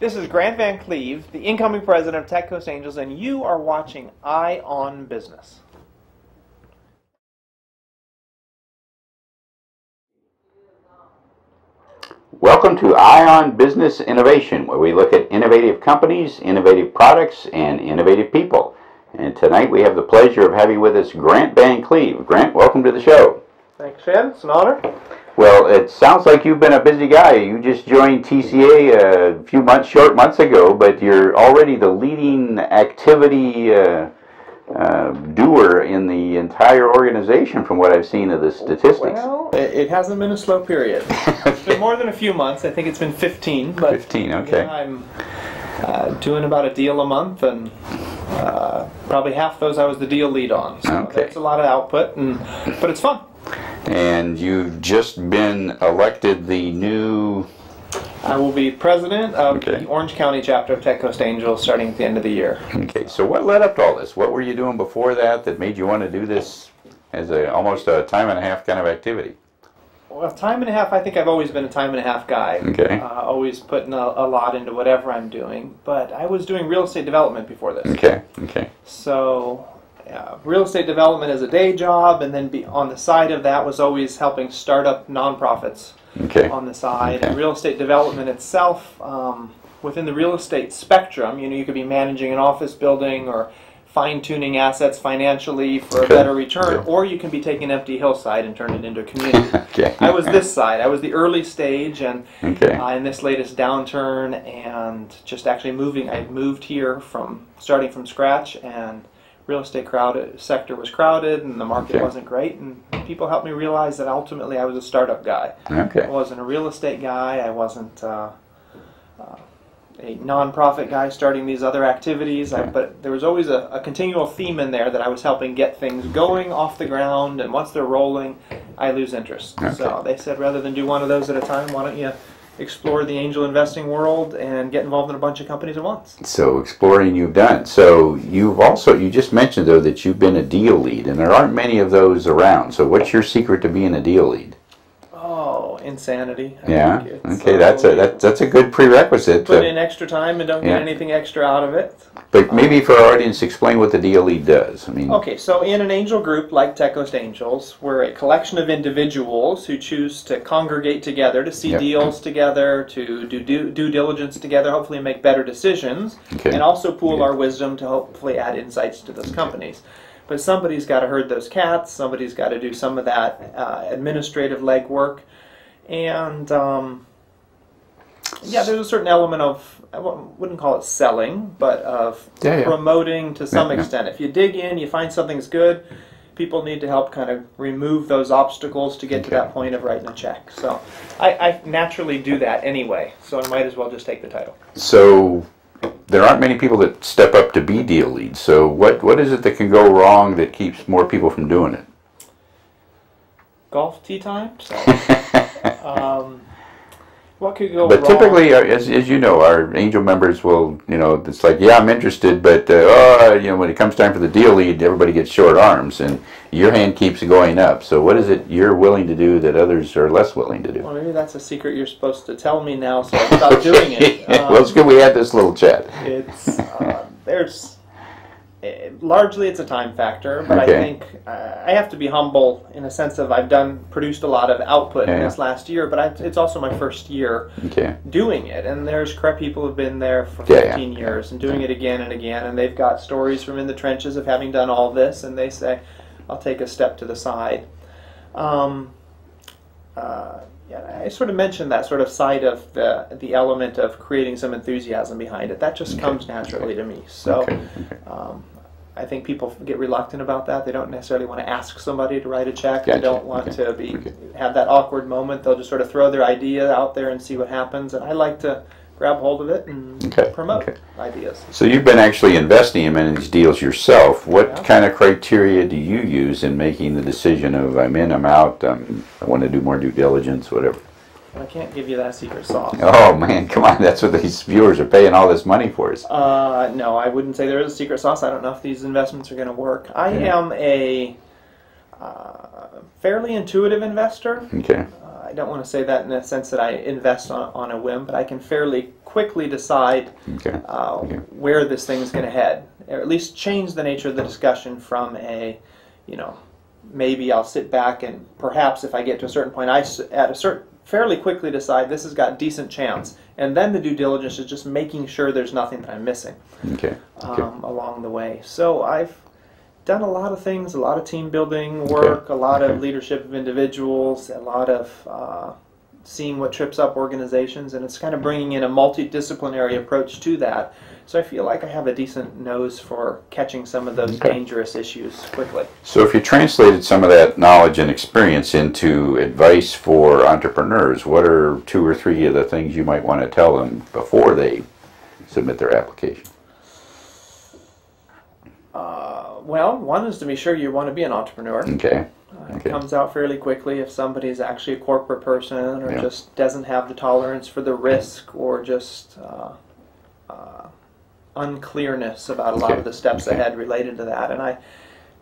This is Grant Van Cleve, the incoming president of Tech Coast Angels, and you are watching Eye on Business. Welcome to Eye on Business Innovation, where we look at innovative companies, innovative products, and innovative people. And tonight we have the pleasure of having with us Grant Van Cleve. Grant, welcome to the show. Thanks, Chad. It's an honor. Well, it sounds like you've been a busy guy. You just joined TCA a few months, short months ago, but you're already the leading activity uh, uh, doer in the entire organization from what I've seen of the statistics. Well, it, hasn't been a slow period. It's been more than a few months. I think it's been 15. But 15, okay. I'm uh, doing about a deal a month, and uh, probably half those I was the deal lead on. So Okay. that's a lot of output, and but it's fun. And you've just been elected the new I will be president of Okay. the Orange County chapter of Tech Coast Angels starting at the end of the year. Okay, so what led up to all this? What were you doing before that that made you want to do this as a almost a time and a half kind of activity? Well, time and a half, I think I've always been a time and a half guy. Okay. Uh, always putting a, a lot into whatever I'm doing. But I was doing real estate development before this. Okay, okay, So, uh, real estate development as a day job, and then be, on the side of that was always helping start up nonprofits okay, on the side. Okay. And real estate development itself, um, within the real estate spectrum, you know, you could be managing an office building or fine tuning assets financially for a better return, Okay. or you can be taking an empty hillside and turn it into a community. okay. I was this side. I was the early stage, and Okay, uh, in this latest downturn, and just actually moving. I moved here from starting from scratch, and real estate crowded sector was crowded, and the market Okay. wasn't great. And people helped me realize that ultimately I was a startup guy. Okay. I wasn't a real estate guy. I wasn't. Uh, uh, a nonprofit guy starting these other activities, I, but there was always a, a continual theme in there that I was helping get things going off the ground, and once they're rolling, I lose interest. Okay. So they said rather than do one of those at a time, why don't you explore the angel investing world and get involved in a bunch of companies at once? So exploring you've done. So you've also you just mentioned though that you've been a deal lead, and there aren't many of those around. So what's your secret to being a deal lead? Insanity! I Yeah. Okay, that's a that, that's a good prerequisite. put to- in extra time and don't Yeah. get anything extra out of it. but maybe for our audience, explain what the deal lead does. I mean, Okay, so in an angel group like Tech Coast Angels, we're a collection of individuals who choose to congregate together to see Yep. deals together, to do due, due diligence together, hopefully make better decisions, Okay. and also pool Yeah. our wisdom to hopefully add insights to those companies. But somebody's got to herd those cats, somebody's got to do some of that uh, administrative legwork, and um, yeah, there's a certain element of I wouldn't call it selling, but of Yeah, yeah. promoting to some Yeah, extent. If you dig in, you find something's good. People need to help kind of remove those obstacles to get to that point of writing a check. So I, I naturally do that anyway. So I might as well just take the title. So there aren't many people that step up to be deal leads. So what what is it that can go wrong that keeps more people from doing it? Golf tee time. So, um, what could go But wrong? typically, uh, as, as you know, our angel members will, you know, it's like, yeah, I'm interested, but uh, oh, you know, when it comes time for the deal lead, everybody gets short arms, and your hand keeps going up. So what is it you're willing to do that others are less willing to do? Well, maybe that's a secret you're supposed to tell me now, so I stop doing it. Um, well, it's good we had this little chat. It's uh, there's largely it's a time factor, but Okay. I think uh, I have to be humble in a sense of I've done produced a lot of output in Yeah. this last year, but I, it's also my first year Okay. doing it, and there's correct people who've been there for Yeah, yeah. 15 years and doing it again and again, and they've got stories from in the trenches of having done all this, and they say, "I'll take a step to the side." Um, uh, yeah, I sort of mentioned that sort of side of the the element of creating some enthusiasm behind it. That just Okay. comes naturally to me. So. Okay. Um, I think people get reluctant about that. They don't necessarily want to ask somebody to write a check. They don't want Okay. to be Okay. have that awkward moment. They'll just sort of throw their idea out there and see what happens. And I like to grab hold of it and Okay. promote ideas. So you've been actually investing in many of these deals yourself. What Yeah. kind of criteria do you use in making the decision of I'm in, I'm out, um, I want to do more due diligence, whatever? I can't give you that secret sauce. Oh man, come on! That's what these viewers are paying all this money for. Is Uh, no, I wouldn't say there is a secret sauce. I don't know if these investments are going to work. I Yeah. am a uh, fairly intuitive investor. okay, Uh, I don't want to say that in the sense that I invest on, on a whim, but I can fairly quickly decide Okay. uh, Okay. where this thing's going to head, or at least change the nature of the discussion from a, you know, maybe I'll sit back and perhaps if I get to a certain point, I at a certain fairly quickly decide this has got decent chance, and then the due diligence is just making sure there's nothing that I'm missing Okay. Okay. um, along the way. So I've done a lot of things, a lot of team building work, a lot Okay. of leadership of individuals, a lot of uh, seeing what trips up organizations, and it's kind of bringing in a multidisciplinary approach to that. So I feel like I have a decent nose for catching some of those Okay. dangerous issues quickly. So if you translated some of that knowledge and experience into advice for entrepreneurs, what are two or three of the things you might want to tell them before they submit their application? Uh, well, one is to be sure you want to be an entrepreneur. Okay. Uh, It Okay. comes out fairly quickly if somebody's actually a corporate person or Yeah. just doesn't have the tolerance for the risk or just uh, uh, unclearness about a lot of the steps Okay. ahead related to that. And I,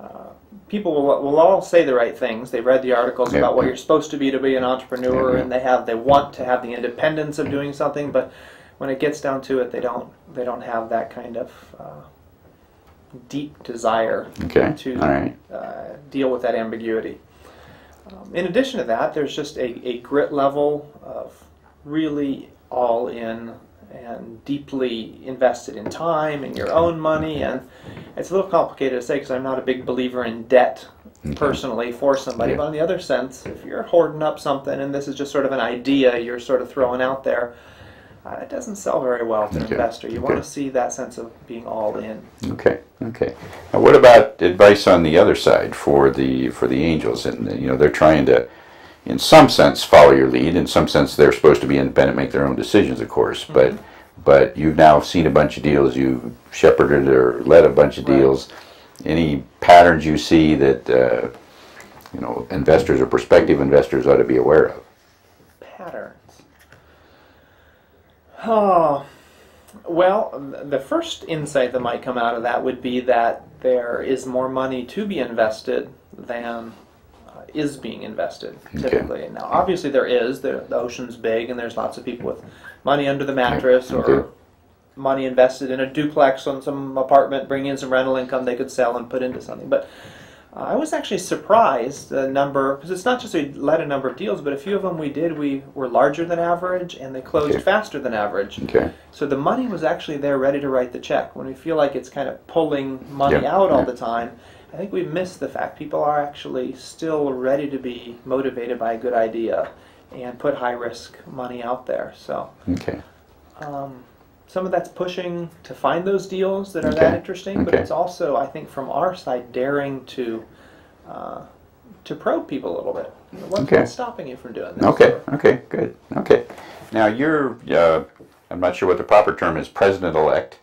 uh, people will, will all say the right things. They've read the articles Yeah, about what you're supposed to be to be an entrepreneur, Yeah, and they have they want to have the independence of doing something, but when it gets down to it, they don't they don't have that kind of uh, deep desire Okay. to right. uh, deal with that ambiguity. Um, in addition to that, there's just a, a grit level of really all in and deeply invested in time and your own money. And it's a little complicated to say because I'm not a big believer in debt Okay. personally for somebody. Yeah. But on the other sense, if you're hoarding up something and this is just sort of an idea you're sort of throwing out there, uh, it doesn't sell very well to an Okay. investor. You want to see that sense of being all in. Okay. Okay. Now, what about advice on the other side for the for the angels? And you know, they're trying to, in some sense, follow your lead. In some sense, they're supposed to be independent, make their own decisions, of course. But but you've now seen a bunch of deals. You've shepherded or led a bunch of Right. deals. Any patterns you see that uh, you know investors or prospective investors ought to be aware of? patterns. Oh, well, the first insight that might come out of that would be that there is more money to be invested than uh, is being invested Okay. typically. Now, obviously, there is. The, the ocean's big, and there's lots of people with money under the mattress or Okay. money invested in a duplex on some apartment, bringing in some rental income they could sell and put into something. But I was actually surprised the number because it's not just we led a number of deals, but a few of them we did we were larger than average and they closed Okay. faster than average. Okay. So the money was actually there, ready to write the check. When we feel like it's kind of pulling money out all the time, I think we've missed the fact people are actually still ready to be motivated by a good idea and put high risk money out there. So. Okay. Um, some of that's pushing to find those deals that are Okay. that interesting, but Okay. it's also, I think, from our side, daring to uh, to probe people a little bit. What's, Okay. what's stopping you from doing this? Okay, okay, good. Okay. Now you're, uh, I'm not sure what the proper term is, president-elect.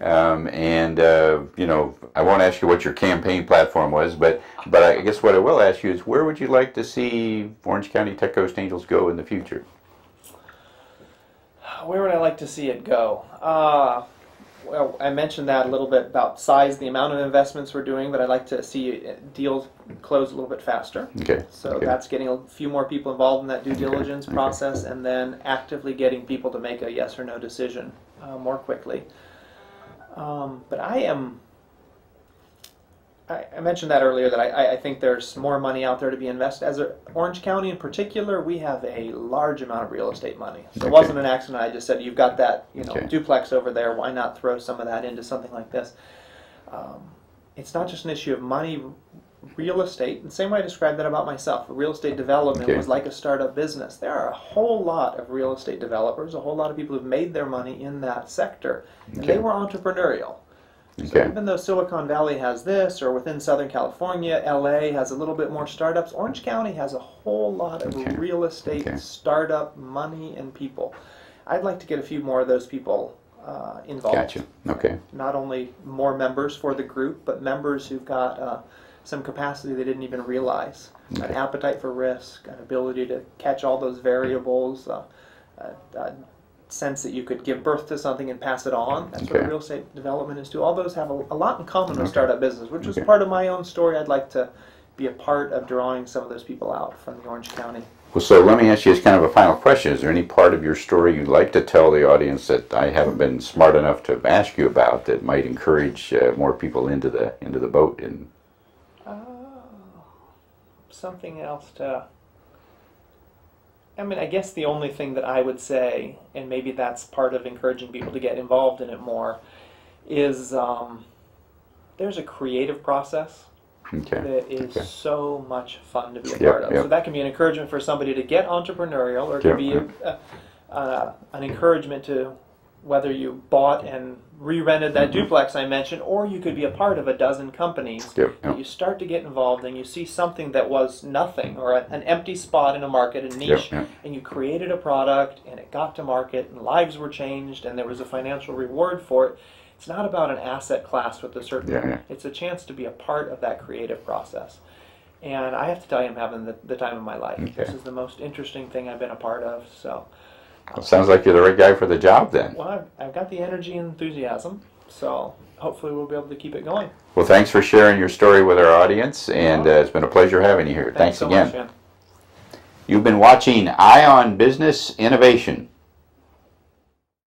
Um, and, uh, you know, I won't ask you what your campaign platform was, but, but I guess what I will ask you is where would you like to see Orange County Tech Coast Angels go in the future? Where would I like to see it go? Uh, well, I mentioned that a little bit about size, the amount of investments we're doing, but I'd like to see deals close a little bit faster. Okay. So okay. that's getting a few more people involved in that due diligence okay. process, and then actively getting people to make a yes or no decision uh, more quickly. Um, but I am. I, I mentioned that earlier that I- I, think there's more money out there to be invested. As a, Orange County in particular, we have a large amount of real estate money. So Okay. it wasn't an accident. I just said you've got that you know Okay. duplex over there. Why not throw some of that into something like this? Um, it's not just an issue of money real estate, the same way I described that about myself. Real estate development Okay. was like a startup business. There are a whole lot of real estate developers, a whole lot of people who've made their money in that sector, and Okay. they were entrepreneurial. So even though Silicon Valley has this, or within Southern California, LA has a little bit more startups, Orange County has a whole lot of Okay. real estate Okay. startup money and people. I'd like to get a few more of those people uh, involved Gotcha. Okay. not only more members for the group, but members who've got uh, some capacity they didn't even realize. An appetite for risk, an ability to catch all those variables, uh, a, a sense that you could give birth to something and pass it on. That's Okay. what real estate development is too. All those have a, a lot in common with Okay. startup business, which is Okay. part of my own story. I'd like to be a part of drawing some of those people out from the Orange County Well, so let me ask you as kind of a final question. Is there any part of your story you'd like to tell the audience that I haven't been smart enough to ask you about that might encourage uh, more people into the into the boat? And something else to. I mean, I guess the only thing that I would say, and maybe that's part of encouraging people to get involved in it more, is um, there's a creative process okay, that is Okay. so much fun to be a Yep, part of. yep. So that can be an encouragement for somebody to get entrepreneurial, or it Yep, can be a, a, uh, an encouragement to whether you bought and re-rented that Mm-hmm. duplex I mentioned, or you could be a part of a dozen companies Yep, yep. you start to get involved and you see something that was nothing or a, an empty spot in a market, a niche, Yep, and you created a product and it got to market and lives were changed and there was a financial reward for it. It's not about an asset class with a certain. Yeah, yeah. It's a chance to be a part of that creative process. And I have to tell you, I'm having the, the time of my life. Okay. This is the most interesting thing I've been a part of. So, Well, sounds like you're the right guy for the job then. well, I've, I've got the energy and enthusiasm. So, hopefully, we'll be able to keep it going. Well, thanks for sharing your story with our audience, and uh, it's been a pleasure having you here. Thanks, so again. much, You've been watching Eye on Business Innovation.